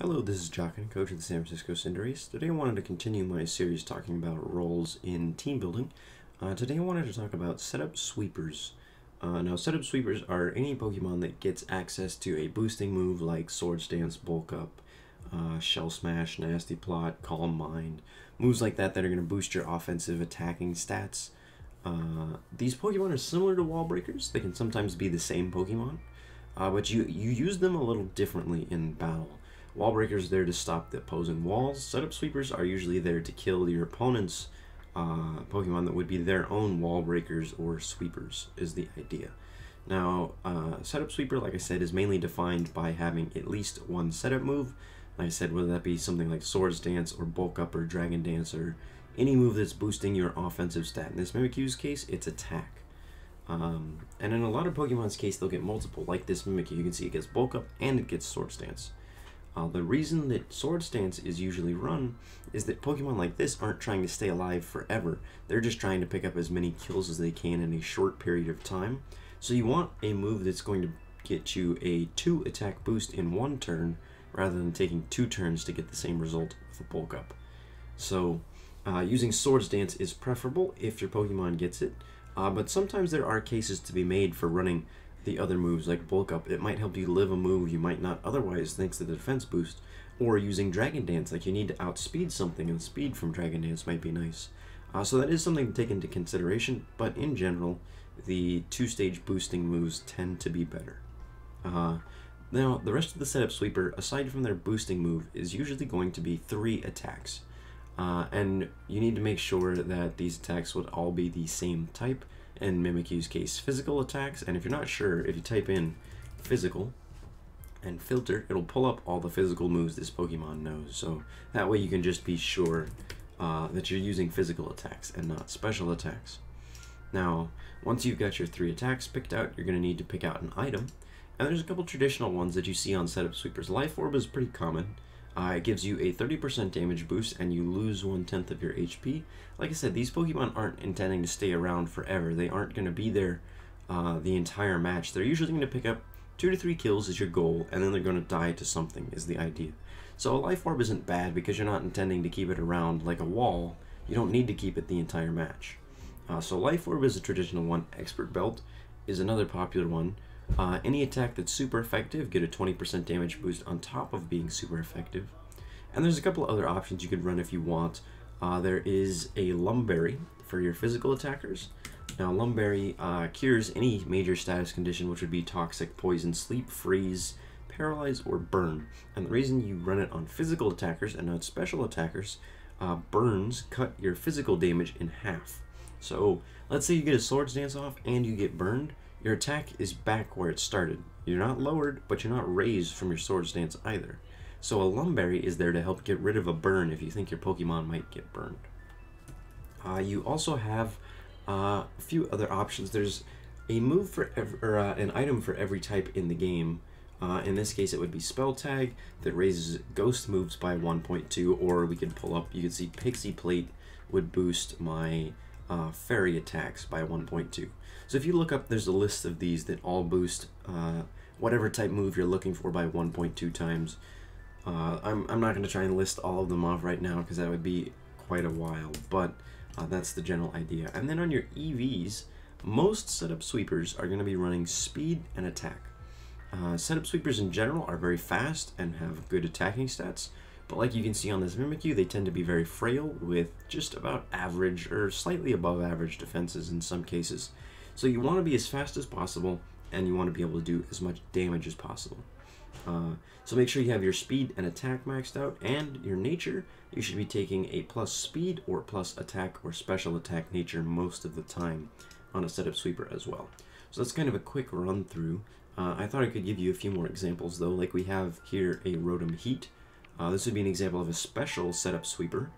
Hello, this is Jochen, coach of the San Francisco Cinderace. Today I wanted to continue my series talking about roles in team building. Uh, today I wanted to talk about setup sweepers. Uh, now, setup sweepers are any Pokemon that gets access to a boosting move like Swords Dance, Bulk Up, uh, Shell Smash, Nasty Plot, Calm Mind, moves like that that are going to boost your offensive attacking stats. Uh, these Pokemon are similar to Wall Breakers. They can sometimes be the same Pokemon, uh, but you, you use them a little differently in battle. Wall breakers there to stop the opposing walls. Setup sweepers are usually there to kill your opponent's uh, Pokemon that would be their own wall breakers or sweepers, is the idea. Now, uh, setup sweeper, like I said, is mainly defined by having at least one setup move. Like I said, whether that be something like Swords Dance or Bulk Up or Dragon Dance or any move that's boosting your offensive stat. In this Mimikyu's case, it's attack. Um, and in a lot of Pokemon's case, they'll get multiple, like this Mimikyu. You can see it gets Bulk Up and it gets Swords Dance. Uh, the reason that Swords Dance is usually run is that Pokemon like this aren't trying to stay alive forever. They're just trying to pick up as many kills as they can in a short period of time. So you want a move that's going to get you a 2 attack boost in one turn rather than taking two turns to get the same result with a bulk up. So uh, using Swords Dance is preferable if your Pokemon gets it, uh, but sometimes there are cases to be made for running the other moves like bulk up. It might help you live a move you might not otherwise thanks to the defense boost. Or using Dragon Dance, like you need to outspeed something, and speed from Dragon Dance might be nice. Uh, so that is something to take into consideration, but in general, the two-stage boosting moves tend to be better. Uh, now, the rest of the setup sweeper, aside from their boosting move, is usually going to be three attacks. Uh, and you need to make sure that these attacks would all be the same type, in Mimikyu's case, physical attacks. And if you're not sure, if you type in physical and filter, it'll pull up all the physical moves this Pokemon knows. So that way you can just be sure uh, that you're using physical attacks and not special attacks. Now, once you've got your three attacks picked out, you're going to need to pick out an item. And there's a couple traditional ones that you see on setup sweepers. Life Orb is pretty common. Uh, it gives you a 30% damage boost and you lose one tenth of your HP. Like I said, these Pokemon aren't intending to stay around forever. They aren't going to be there uh, the entire match. They're usually going to pick up two to three kills is your goal, and then they're going to die to something is the idea. So a Life Orb isn't bad because you're not intending to keep it around like a wall. You don't need to keep it the entire match. Uh, so Life Orb is a traditional one. Expert Belt is another popular one. Uh, any attack that's super effective, get a 20% damage boost on top of being super effective. And there's a couple other options you could run if you want. Uh, there is a Lum Berry for your physical attackers. Now, Lum Berry uh, cures any major status condition, which would be toxic, poison, sleep, freeze, paralyze, or burn. And the reason you run it on physical attackers and not special attackers, uh, burns cut your physical damage in half. So, let's say you get a Swords Dance off and you get burned your attack is back where it started. You're not lowered, but you're not raised from your Swords Dance either. So a Lum Berry is there to help get rid of a burn if you think your Pokemon might get burned. Uh, you also have uh, a few other options. There's a move for every, or uh, an item for every type in the game. Uh, in this case, it would be Spell Tag that raises Ghost moves by 1.2, or we could pull up. You can see Pixie Plate would boost my uh, Fairy attacks by 1.2. So if you look up, there's a list of these that all boost uh, whatever type move you're looking for by 1.2 times. Uh, I'm, I'm not going to try and list all of them off right now because that would be quite a while, but uh, that's the general idea. And then on your EVs, most setup sweepers are going to be running speed and attack. Uh, setup sweepers in general are very fast and have good attacking stats, but like you can see on this Mimikyu, they tend to be very frail with just about average or slightly above average defenses in some cases. So you want to be as fast as possible and you want to be able to do as much damage as possible. Uh, so make sure you have your speed and attack maxed out and your nature. You should be taking a plus speed or plus attack or special attack nature most of the time on a setup sweeper as well. So that's kind of a quick run through. Uh, I thought I could give you a few more examples though, like we have here a Rotom Heat. Uh, this would be an example of a special setup sweeper.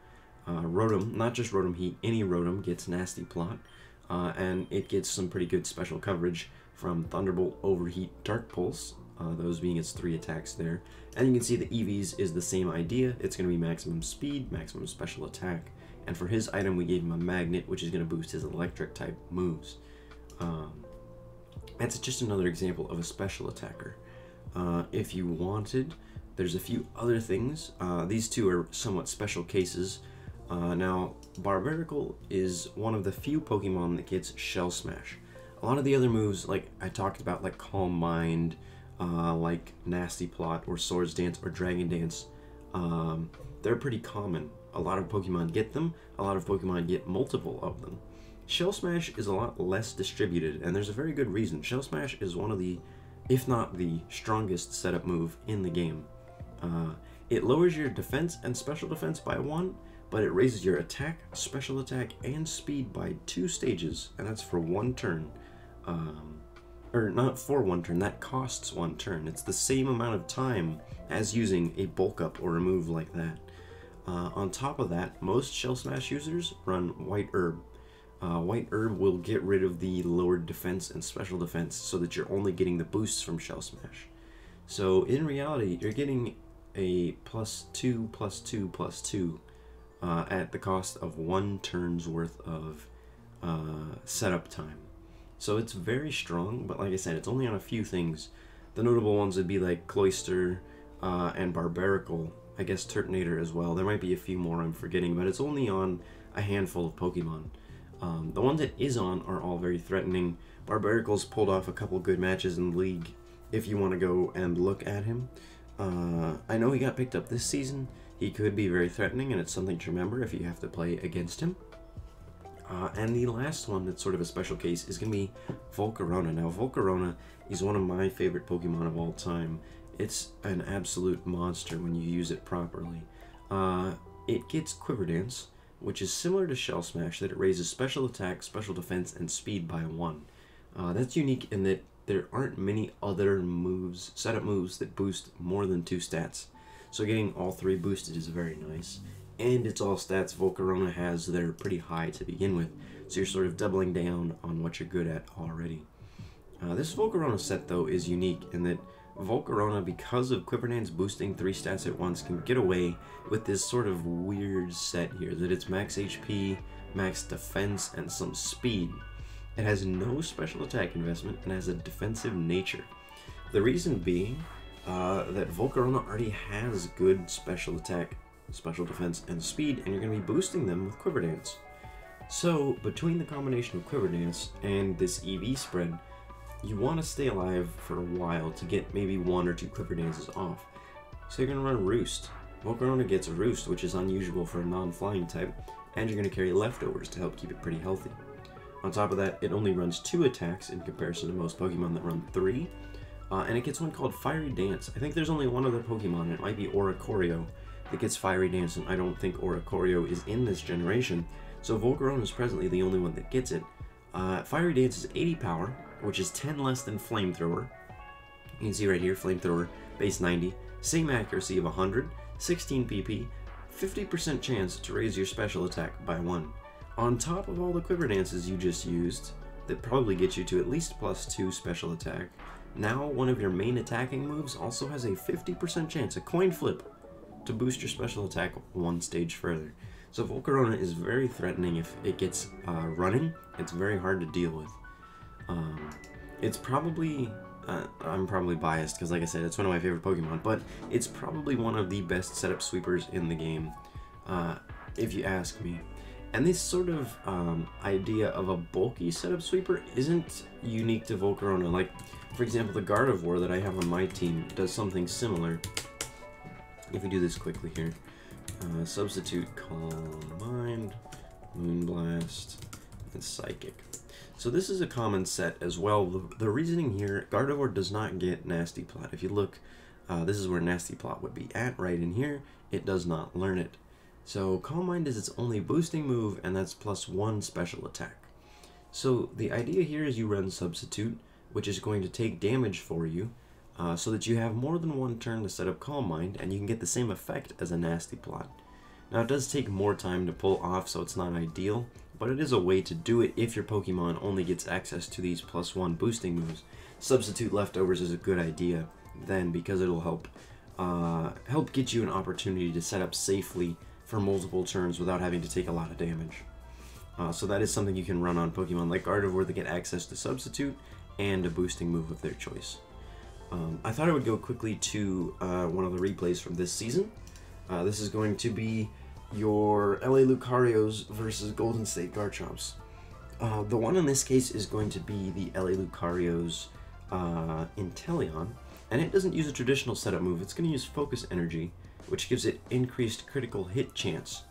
Uh, Rotom, not just Rotom Heat, any Rotom gets Nasty Plot, uh, and it gets some pretty good special coverage from Thunderbolt, Overheat, Dark Pulse, uh, those being its three attacks there. And you can see the EVs is the same idea. It's going to be maximum speed, maximum special attack, and for his item we gave him a Magnet, which is going to boost his electric type moves. Um, that's just another example of a special attacker. Uh, if you wanted, there's a few other things. Uh, these two are somewhat special cases. Uh, now, Barbaracle is one of the few Pokemon that gets Shell Smash. A lot of the other moves, like I talked about, like Calm Mind, uh, like Nasty Plot, or Swords Dance, or Dragon Dance, um, they're pretty common. A lot of Pokemon get them, a lot of Pokemon get multiple of them. Shell Smash is a lot less distributed, and there's a very good reason. Shell Smash is one of the, if not the strongest setup move in the game. Uh, it lowers your defense and special defense by one, but it raises your attack, special attack, and speed by two stages, and that's for one turn. Um, or not for one turn, that costs one turn. It's the same amount of time as using a bulk up or a move like that. Uh, on top of that, most Shell Smash users run White Herb. Uh, White Herb will get rid of the lowered defense and special defense so that you're only getting the boosts from Shell Smash. So in reality, you're getting a plus two, plus two, plus two uh, at the cost of one turn's worth of uh, setup time. So it's very strong, but like I said, it's only on a few things. The notable ones would be like Cloyster uh, and Barbaracle. I guess Turtonator as well. There might be a few more I'm forgetting, but it's only on a handful of Pokemon. Um, the ones it is on are all very threatening. Barbaracle's pulled off a couple good matches in the league if you want to go and look at him. Uh, I know he got picked up this season. He could be very threatening, and it's something to remember if you have to play against him. Uh, and the last one that's sort of a special case is going to be Volcarona. Now, Volcarona is one of my favorite Pokemon of all time. It's an absolute monster when you use it properly. Uh, it gets Quiver Dance, which is similar to Shell Smash, that it raises special attack, special defense, and speed by one. Uh, that's unique in that there aren't many other moves, setup moves, that boost more than two stats. So getting all three boosted is very nice. And it's all stats Volcarona has that are pretty high to begin with, so you're sort of doubling down on what you're good at already. Uh, this Volcarona set, though, is unique in that Volcarona, because of Quiver Dance boosting three stats at once, can get away with this sort of weird set here, that it's max HP, max defense, and some speed. It has no special attack investment and has a defensive nature. The reason being uh, that Volcarona already has good special attack, special defense, and speed, and you're going to be boosting them with Quiver Dance. So, between the combination of Quiver Dance and this EV spread, you want to stay alive for a while to get maybe one or two Quiver Dances off. So you're going to run Roost. Volcarona gets Roost, which is unusual for a non-flying type, and you're going to carry leftovers to help keep it pretty healthy. On top of that, it only runs two attacks in comparison to most Pokemon that run three, uh, and it gets one called Fiery Dance. I think there's only one other Pokemon, it might be Oricorio, that gets Fiery Dance, and I don't think Oricorio is in this generation, so Volcarona is presently the only one that gets it. Uh, Fiery Dance is 80 power, which is 10 less than Flamethrower. You can see right here, Flamethrower, base 90, same accuracy of 100, 16 PP, 50% chance to raise your special attack by 1. On top of all the Quiver Dances you just used, that probably get you to at least plus 2 special attack, now one of your main attacking moves also has a 50% chance, a coin flip, to boost your special attack one stage further. So Volcarona is very threatening if it gets uh, running. It's very hard to deal with. Um, it's probably, uh, I'm probably biased because like I said, it's one of my favorite Pokemon, but it's probably one of the best setup sweepers in the game, uh, if you ask me. And this sort of um, idea of a bulky setup sweeper isn't unique to Volcarona. Like, for example, the Gardevoir that I have on my team does something similar. If we do this quickly here. Uh, substitute Calm Mind, Moonblast, and Psychic. So this is a common set as well. The, the reasoning here, Gardevoir does not get Nasty Plot. If you look, uh, this is where Nasty Plot would be at, right in here. It does not learn it. So Calm Mind is its only boosting move, and that's plus one special attack. So the idea here is you run Substitute, which is going to take damage for you, uh, so that you have more than one turn to set up Calm Mind, and you can get the same effect as a Nasty Plot. Now it does take more time to pull off, so it's not ideal, but it is a way to do it if your Pokemon only gets access to these plus one boosting moves. Substitute Leftovers is a good idea then because it'll help uh, help get you an opportunity to set up safely for multiple turns without having to take a lot of damage. Uh, so that is something you can run on Pokemon like Gardevoir that get access to Substitute and a boosting move of their choice. Um, I thought I would go quickly to uh, one of the replays from this season. Uh, this is going to be your LA Lucarios versus Golden State Garchomps. Uh, the one in this case is going to be the LA Lucarios uh, Inteleon, and it doesn't use a traditional setup move. It's going to use Focus Energy, which gives it increased critical hit chance.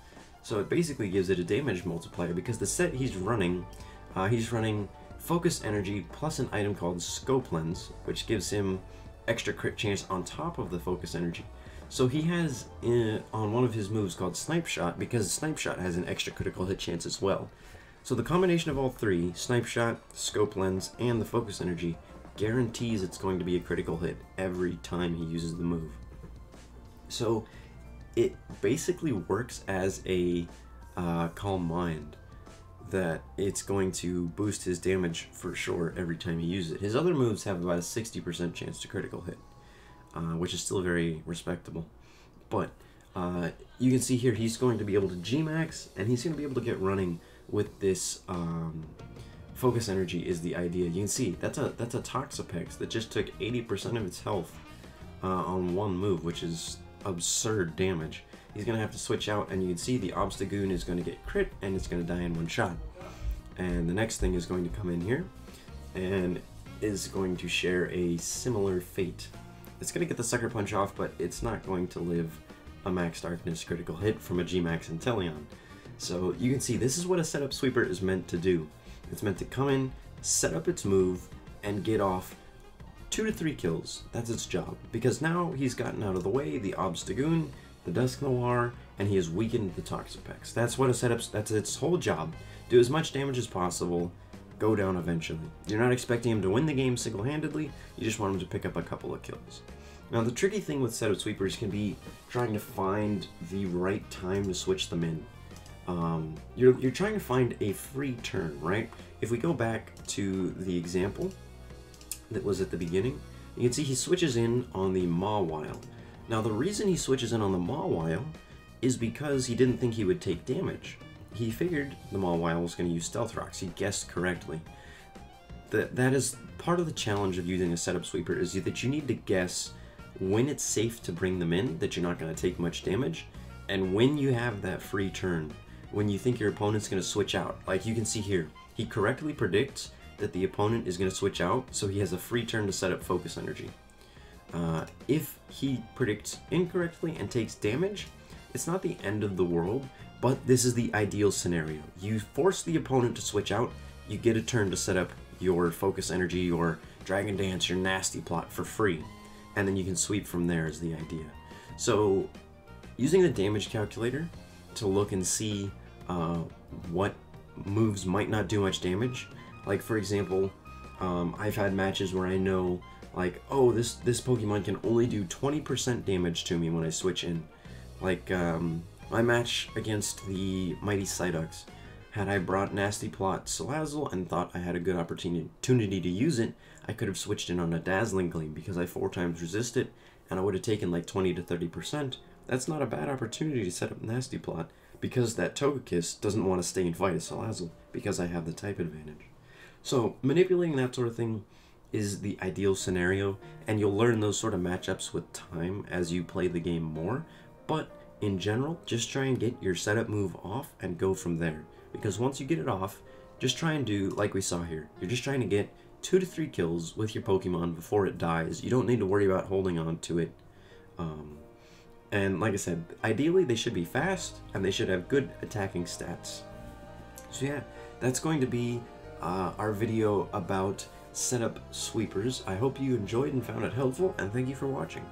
So it basically gives it a damage multiplier because the set he's running, uh, he's running Focus Energy plus an item called Scope Lens, which gives him extra crit chance on top of the Focus Energy. So he has uh, on one of his moves called Snipe Shot because Snipe Shot has an extra critical hit chance as well. So the combination of all three, Snipe Shot, Scope Lens, and the Focus Energy, guarantees it's going to be a critical hit every time he uses the move. So it basically works as a uh, Calm Mind that it's going to boost his damage for sure every time he uses it. His other moves have about a 60% chance to critical hit, uh, which is still very respectable. But uh, you can see here he's going to be able to G-Max, and he's going to be able to get running with this um, focus energy is the idea. You can see that's a that's a Toxapex that just took 80% of its health uh, on one move, which is absurd damage. He's going to have to switch out, and you can see the Obstagoon is going to get crit, and it's going to die in one shot. And the next thing is going to come in here, and is going to share a similar fate. It's going to get the Sucker Punch off, but it's not going to live a Max Darkness critical hit from a G-Max Inteleon. So you can see this is what a setup sweeper is meant to do. It's meant to come in, set up its move, and get off two to three kills. That's its job. Because now he's gotten out of the way the Obstagoon, the Dusknoir, and he has weakened the Toxapex. That's what a setup's that's its whole job. Do as much damage as possible, go down eventually. You're not expecting him to win the game single-handedly, you just want him to pick up a couple of kills. Now the tricky thing with setup sweepers can be trying to find the right time to switch them in. Um, you're, you're trying to find a free turn, right? If we go back to the example that was at the beginning, you can see he switches in on the Mawile. Now the reason he switches in on the Mawile is because he didn't think he would take damage. He figured the Mawile was going to use Stealth Rocks. He guessed correctly. That, that is part of the challenge of using a setup sweeper is that you need to guess when it's safe to bring them in, that you're not going to take much damage, and when you have that free turn, when you think your opponent's going to switch out. Like you can see here, he correctly predicts that the opponent is going to switch out, so he has a free turn to set up focus energy. Uh, if he predicts incorrectly and takes damage, it's not the end of the world, but this is the ideal scenario. You force the opponent to switch out, you get a turn to set up your focus energy, your dragon dance, your nasty plot for free, and then you can sweep from there is the idea. So using the damage calculator to look and see uh, what moves might not do much damage, like for example, um, I've had matches where I know like, oh, this this Pokemon can only do 20% damage to me when I switch in. Like, um, my match against the Mighty Psyducks, had I brought Nasty Plot Salazzle and thought I had a good opportunity to use it, I could have switched in on a Dazzling Gleam because I four times resist it, and I would have taken like 20 to 30%. That's not a bad opportunity to set up Nasty Plot, because that Togekiss doesn't want to stay and fight a Salazzle, because I have the type advantage. So, manipulating that sort of thing is the ideal scenario, and you'll learn those sort of matchups with time as you play the game more, but in general, just try and get your setup move off and go from there. Because once you get it off, just try and do like we saw here. You're just trying to get two to three kills with your Pokemon before it dies. You don't need to worry about holding on to it. Um, and like I said, ideally they should be fast and they should have good attacking stats. So yeah, that's going to be uh, our video about setup sweepers. I hope you enjoyed and found it helpful, and thank you for watching.